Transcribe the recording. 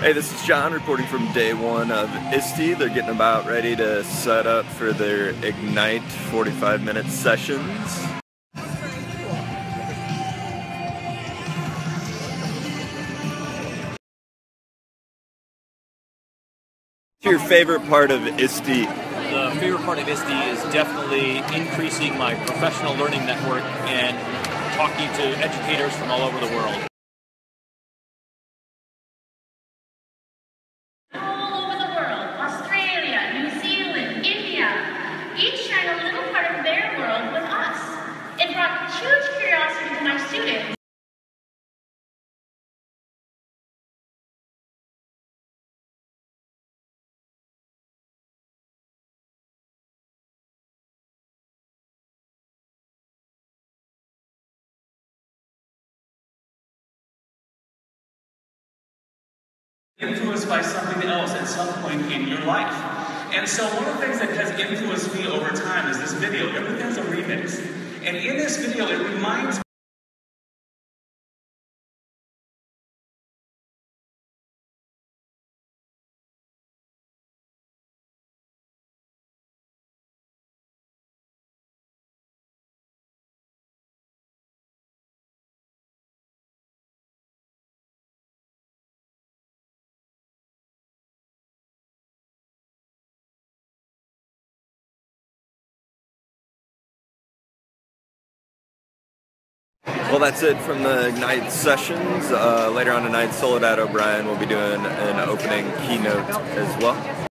Hey, this is John reporting from day one of ISTE. They're getting about ready to set up for their Ignite 45 minute sessions. What's your favorite part of ISTE? The favorite part of ISTE is definitely increasing my professional learning network and talking to educators from all over the world. Influenced by something else at some point in your life. And so one of the things that has influenced me over time is this video. Everything's a remix. And in this video, it reminds me Well, that's it from the Ignite sessions. Uh, later on tonight, Soledad O'Brien will be doing an opening keynote as well.